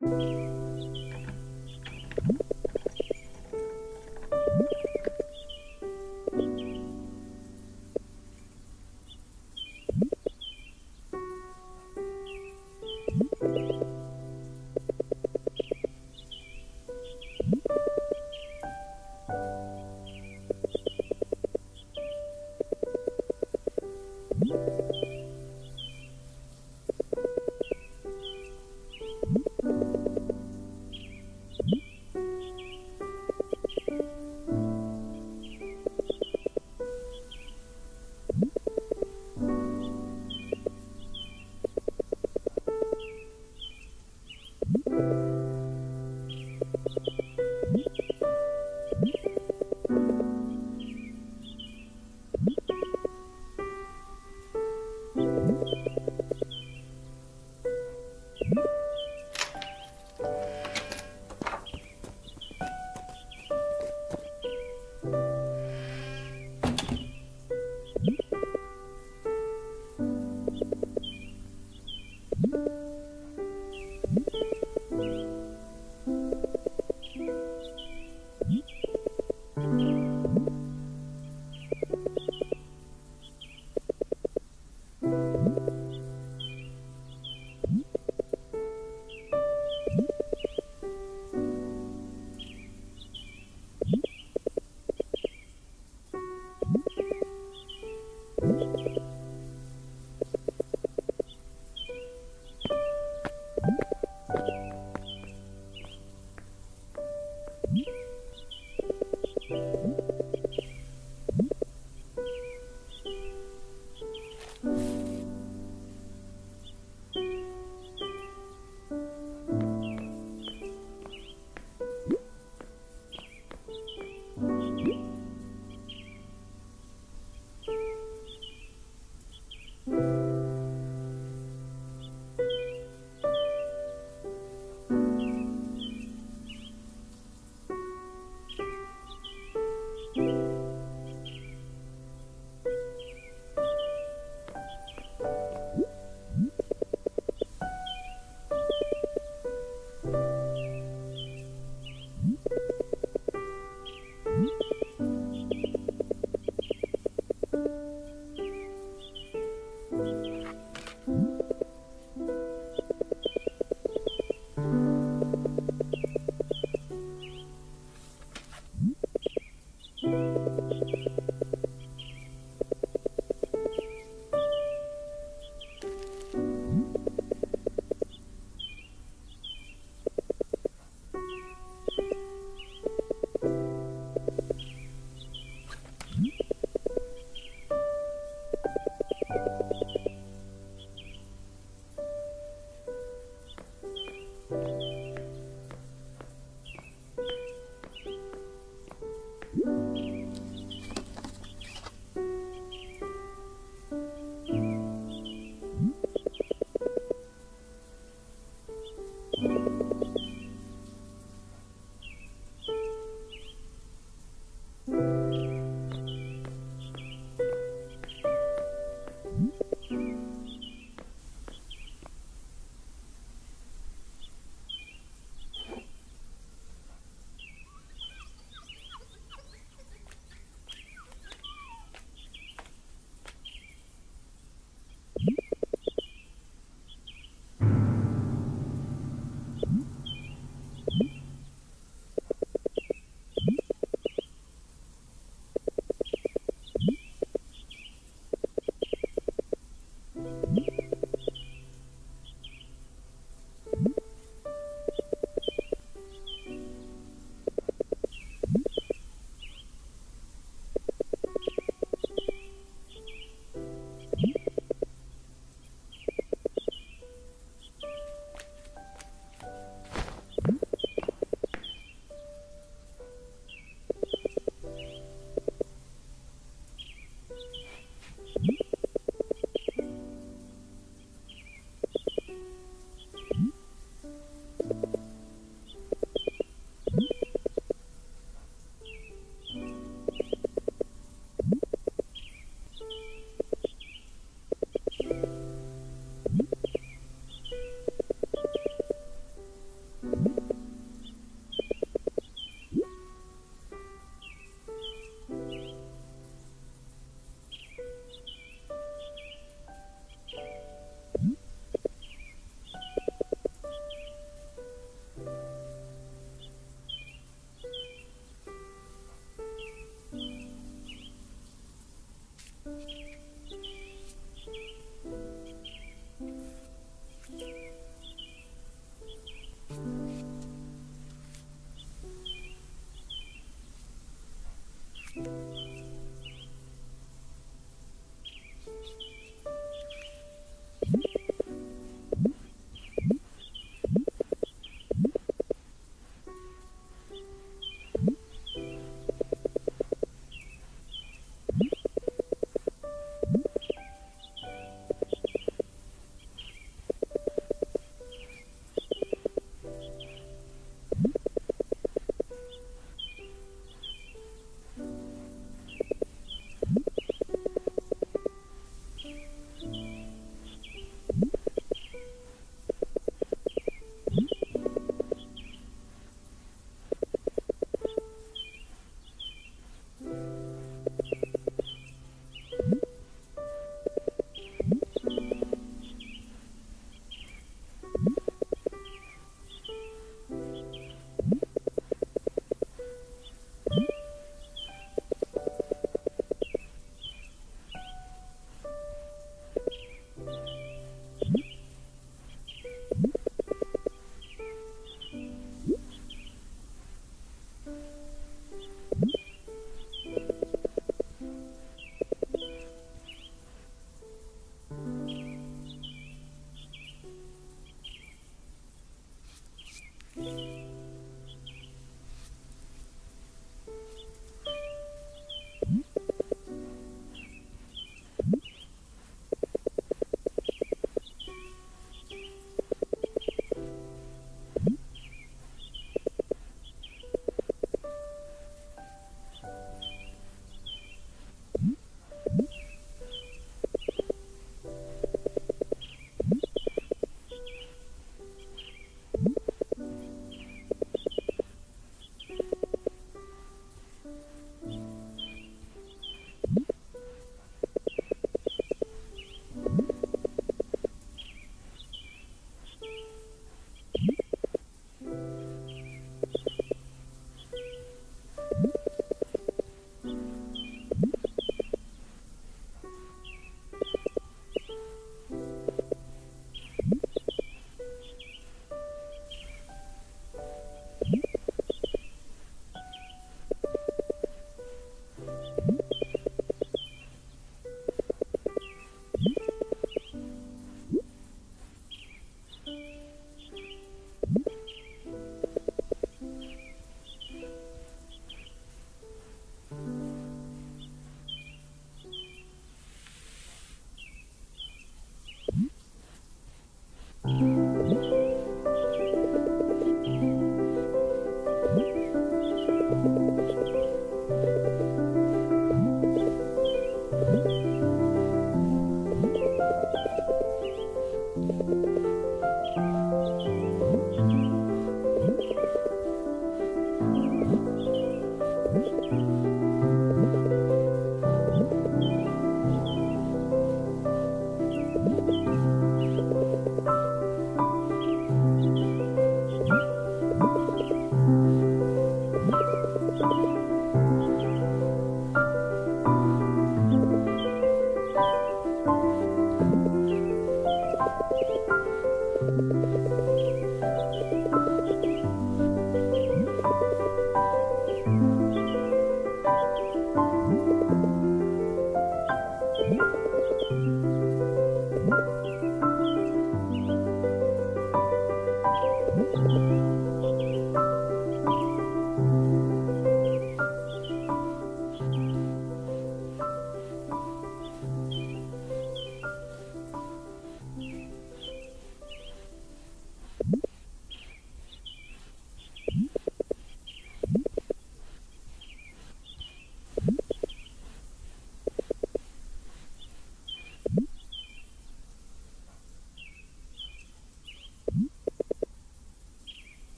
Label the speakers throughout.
Speaker 1: Música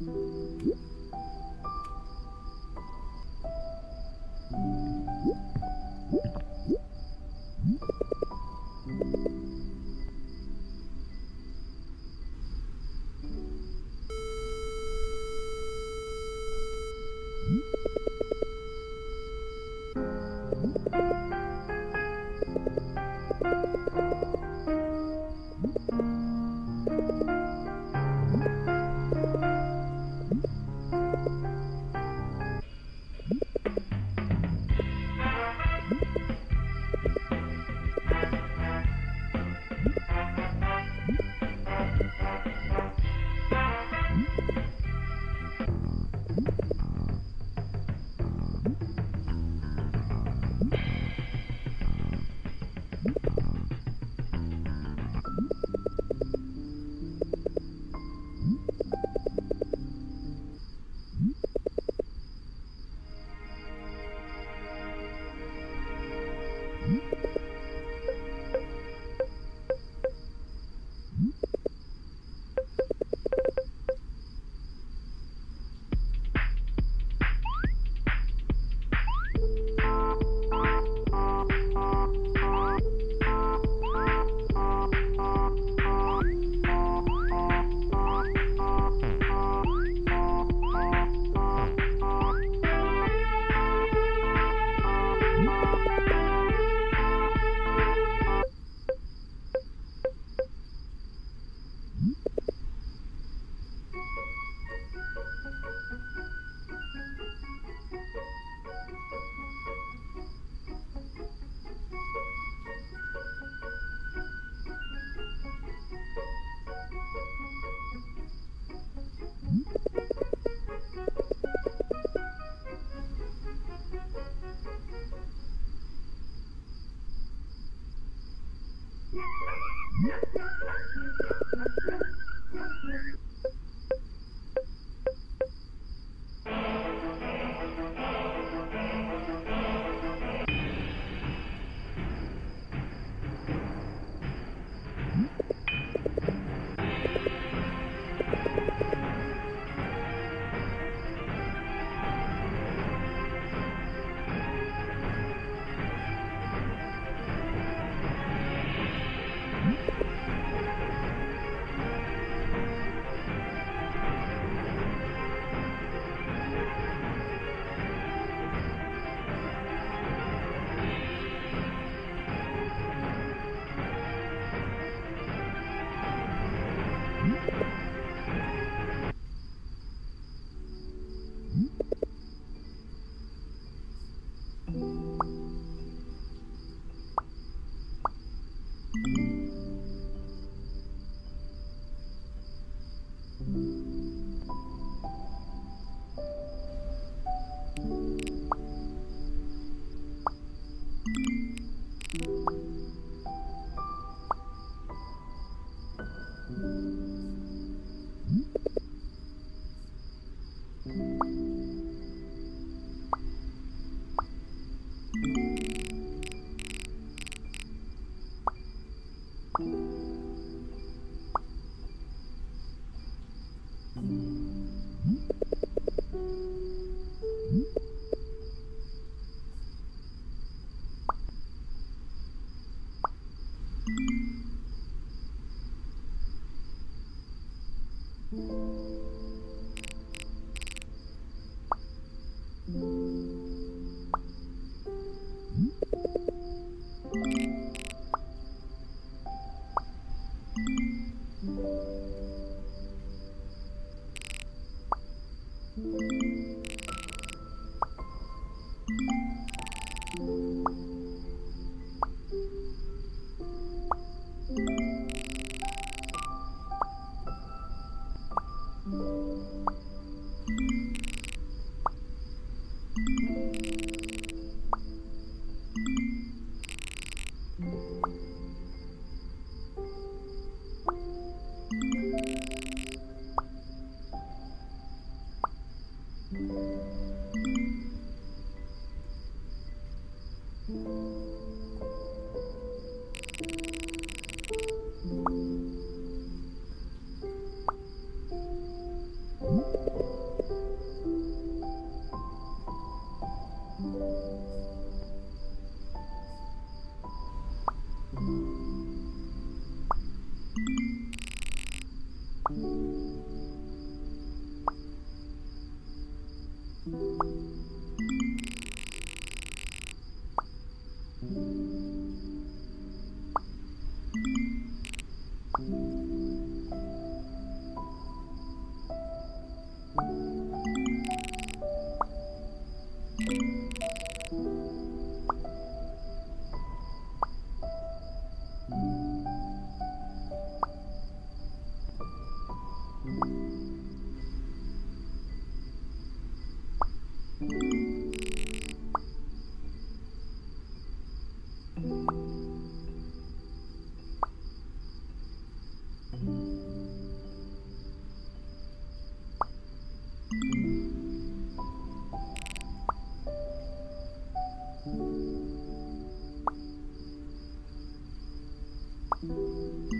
Speaker 1: Thank you. Thank you. Thank you.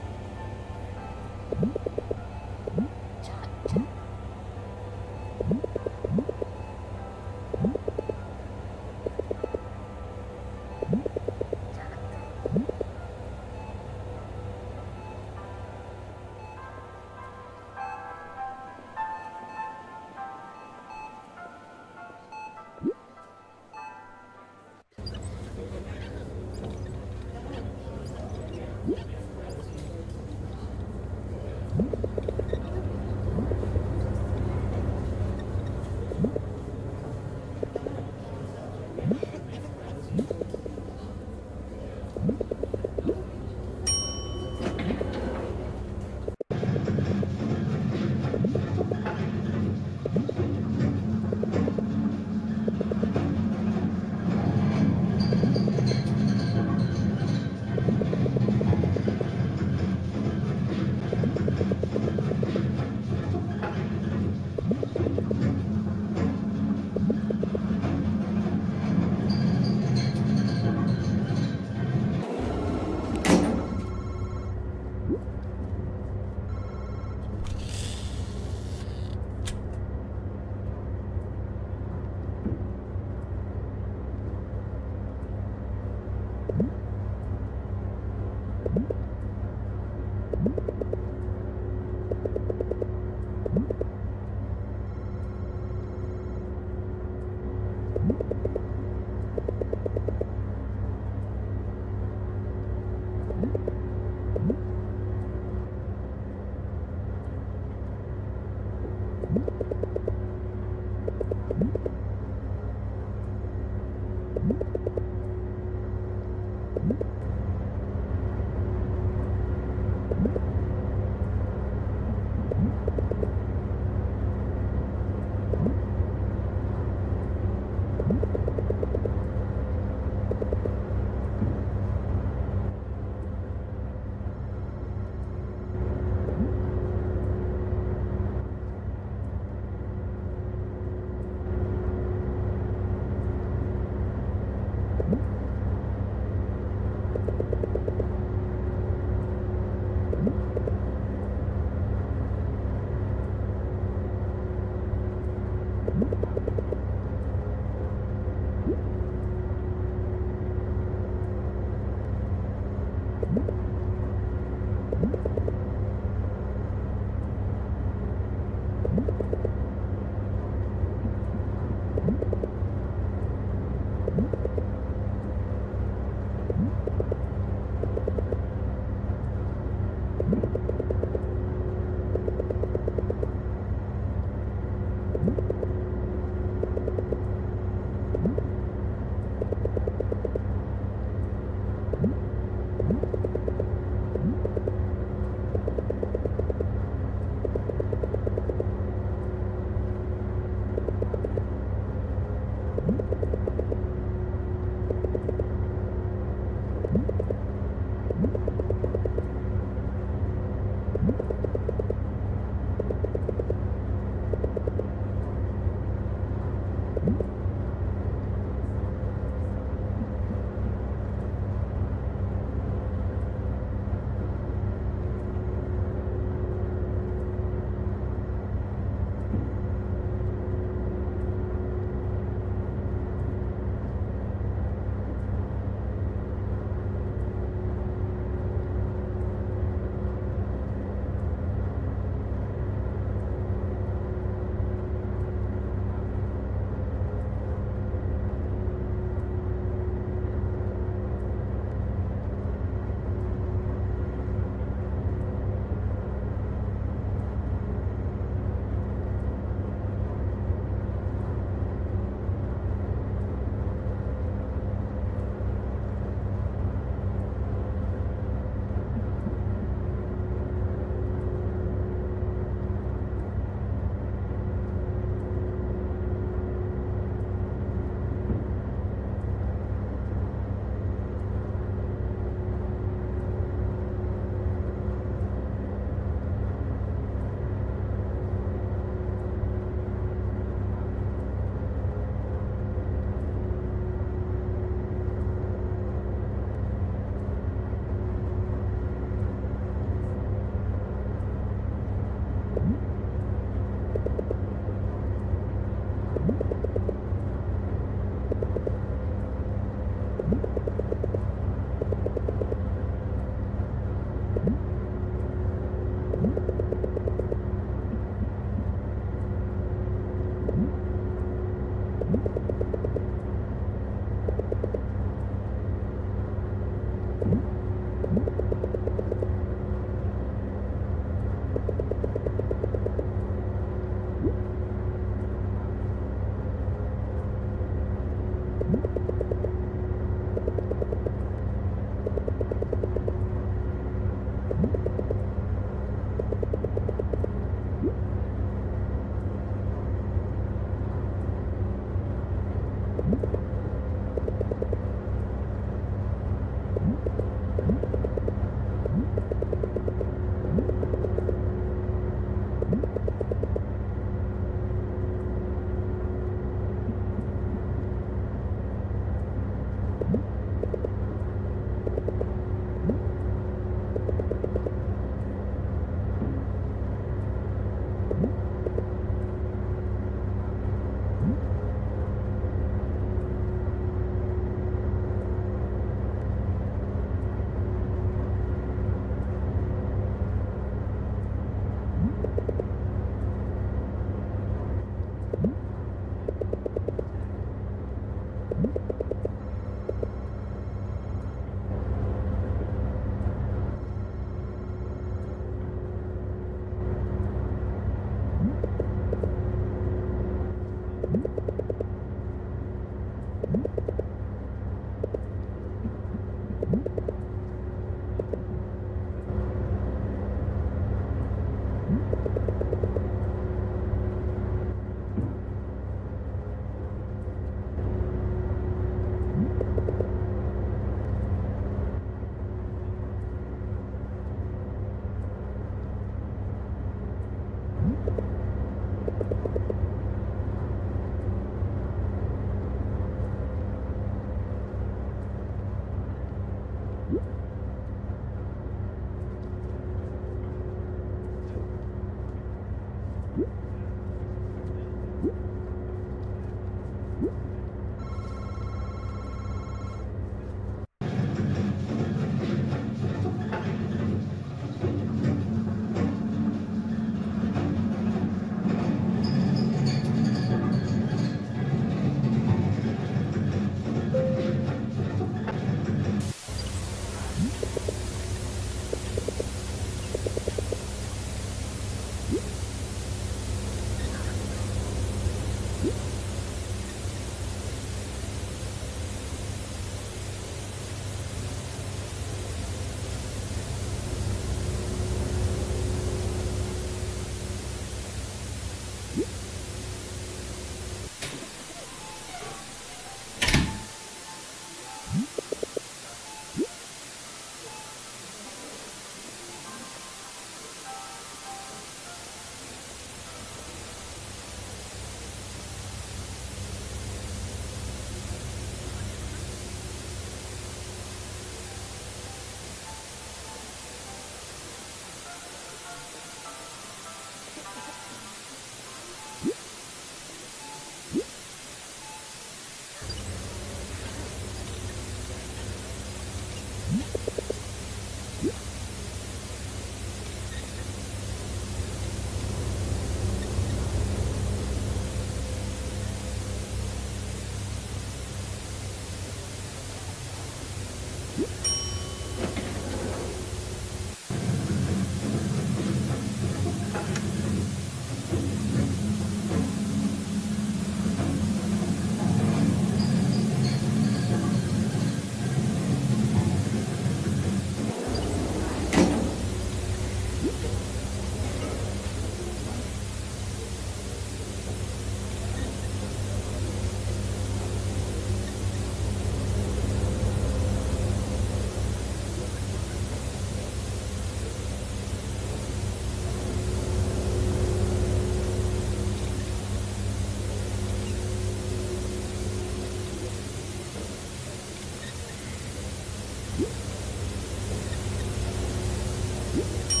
Speaker 2: Thank you.